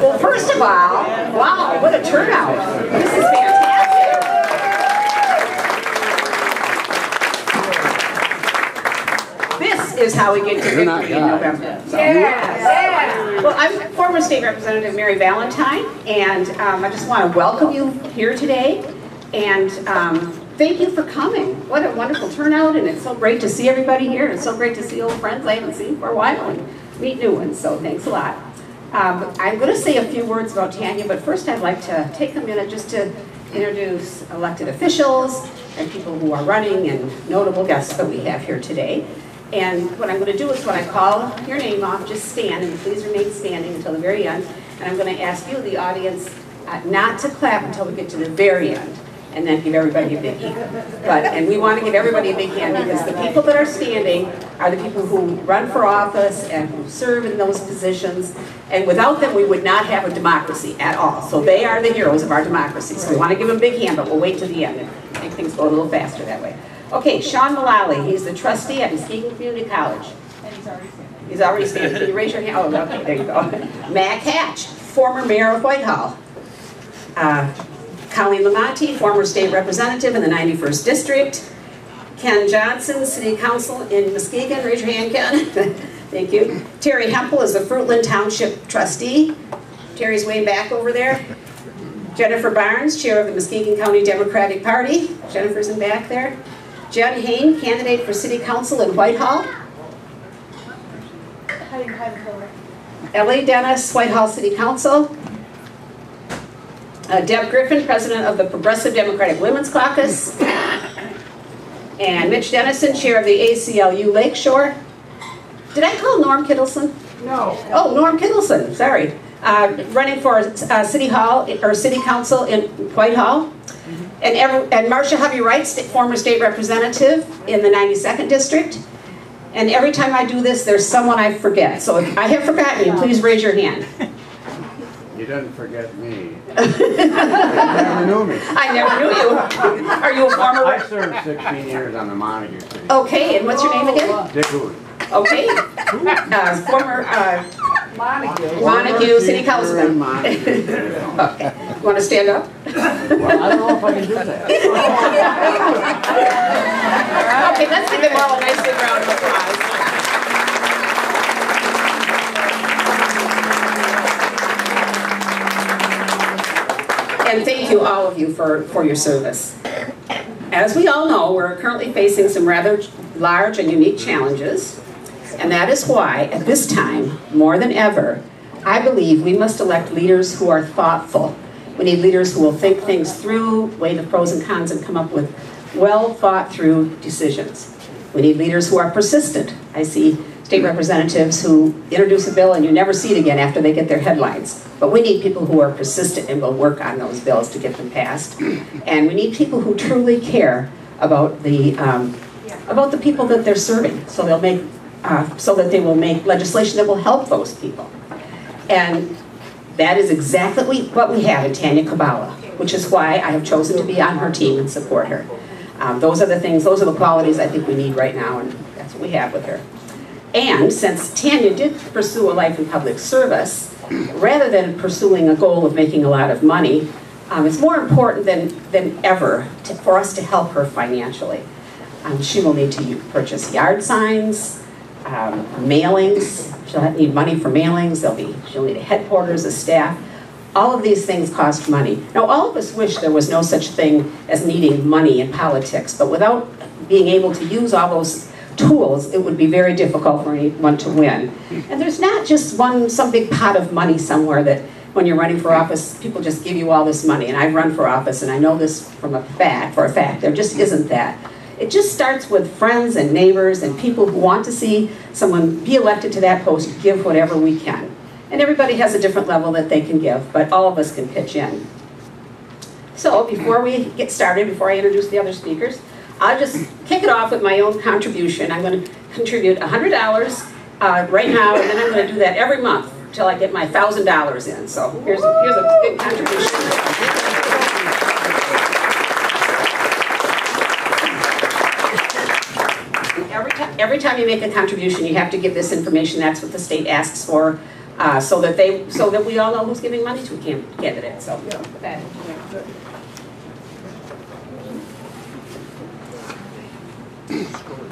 Well, first of all, wow, what a turnout. This is fantastic. This is how we get to victory in God. November. Yes. Well, I'm former State Representative Mary Valentine, and um, I just want to welcome you here today. And um, thank you for coming. What a wonderful turnout, and it's so great to see everybody here. It's so great to see old friends I haven't seen for a while and meet new ones, so thanks a lot. Um, I'm going to say a few words about Tanya, but first I'd like to take a minute just to introduce elected officials and people who are running and notable guests that we have here today. And what I'm going to do is when I call your name off, just stand and please remain standing until the very end. And I'm going to ask you, the audience, uh, not to clap until we get to the very end and then give everybody a big hand. But, and we want to give everybody a big hand because the people that are standing are the people who run for office and who serve in those positions. And without them, we would not have a democracy at all. So they are the heroes of our democracy. So we want to give them a big hand, but we'll wait to the end and make things go a little faster that way. Okay, Sean Mullally, he's the trustee at Muskegon Community College. And he's already standing. He's already standing. Can you raise your hand? Oh, okay, there you go. Mac Hatch, former mayor of Whitehall. Uh, Colleen Lamonte, former state representative in the 91st District. Ken Johnson, city council in Muskegon. Raise your hand, Ken. Thank you. Terry Hempel is the Fruitland Township trustee. Terry's way back over there. Jennifer Barnes, chair of the Muskegon County Democratic Party. Jennifer's in back there. Jen Hain, candidate for city council in Whitehall. Ellie Dennis, Whitehall City Council. Uh, Deb Griffin, president of the Progressive Democratic Women's Caucus. And Mitch Dennison, chair of the ACLU Lakeshore. Did I call Norm Kittleson? No. Oh, Norm Kittleson, sorry. Uh, running for uh, City Hall, or City Council in Whitehall. And, every, and Marcia Hovey Wright, former state representative in the 92nd District. And every time I do this, there's someone I forget. So if I have forgotten you, please raise your hand. You didn't forget me. You never knew me. I never knew you. Are you a former? I served 16 years on the Montague City. Okay, and what's your name again? Dick Wood. Okay, uh, former uh, Montague. Montague City Councilman. Montague. Okay, you want to stand up? Well, I don't know if I can do that. Okay, let's give them all a nice big round of applause. And thank you, all of you, for, for your service. As we all know, we're currently facing some rather large and unique challenges. And that is why, at this time, more than ever, I believe we must elect leaders who are thoughtful. We need leaders who will think things through, weigh the pros and cons, and come up with well thought through decisions. We need leaders who are persistent. I see state representatives who introduce a bill and you never see it again after they get their headlines. But we need people who are persistent and will work on those bills to get them passed. And we need people who truly care about the, um, about the people that they're serving. So they'll make, uh, so that they will make legislation that will help those people. And that is exactly what we have in Tanya Cabala, which is why I have chosen to be on her team and support her. Um, those are the things, those are the qualities I think we need right now, and that's what we have with her. And since Tanya did pursue a life in public service, rather than pursuing a goal of making a lot of money, um, it's more important than, than ever to, for us to help her financially. Um, she will need to purchase yard signs, um, mailings. She'll need money for mailings. There'll be, she'll need a headquarters, a staff. All of these things cost money. Now, all of us wish there was no such thing as needing money in politics, but without being able to use all those tools, it would be very difficult for anyone to win. And there's not just one, some big pot of money somewhere that when you're running for office, people just give you all this money. And I've run for office, and I know this from a fact, for a fact. There just isn't that. It just starts with friends and neighbors and people who want to see someone be elected to that post, give whatever we can. And everybody has a different level that they can give, but all of us can pitch in. So before we get started, before I introduce the other speakers, I'll just kick it off with my own contribution. I'm going to contribute $100 uh, right now, and then I'm going to do that every month until I get my $1,000 in. So here's a, here's a contribution. Every time, you make a contribution, you have to give this information. That's what the state asks for. uh, so that they, so that we all know who's giving money to a can- candidate, so. yeah. that- 飛行